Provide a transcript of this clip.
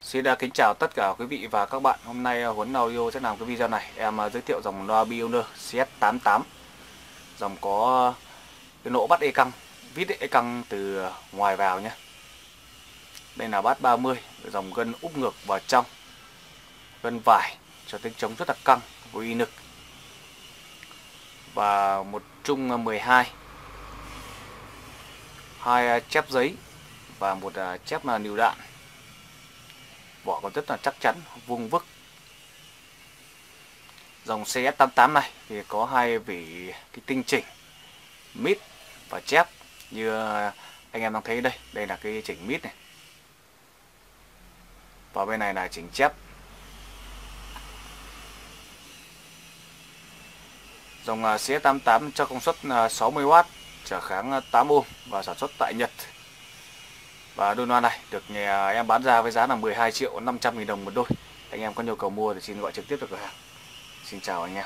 Xin à, kính chào tất cả quý vị và các bạn. Hôm nay à, Huấn Audio sẽ làm cái video này. Em à, giới thiệu dòng loa Pioneer CS88. Dòng có cái nỗ bắt e căng, vít e căng từ ngoài vào nhé. Đây là bát 30, dòng gân úp ngược vào trong. Gân vải cho tiếng trống rất là căng, uy lực. Và một trung 12. Hai chép giấy và một chép nìu đạn còn rất là chắc chắn, vuông vức. Dòng CS88 này thì có hai vị cái tinh chỉnh, mít và chép như uh, anh em đang thấy đây. Đây là cái chỉnh mít này. Và bên này là chỉnh chép. Dòng uh, CS88 cho công suất uh, 60W trở kháng 8 ohm và sản xuất tại Nhật và đôi loa này được nhà em bán ra với giá là 12 triệu 500 nghìn đồng một đôi. Anh em có nhu cầu mua thì xin gọi trực tiếp được cửa hàng. Xin chào anh em.